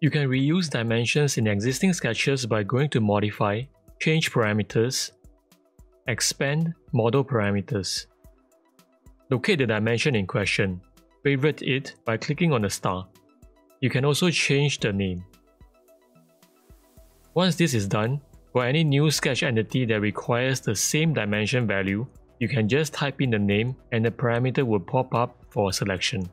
You can reuse dimensions in existing sketches by going to Modify, Change Parameters, Expand Model Parameters. Locate the dimension in question, favorite it by clicking on the star. You can also change the name. Once this is done, for any new sketch entity that requires the same dimension value, you can just type in the name and the parameter will pop up for selection.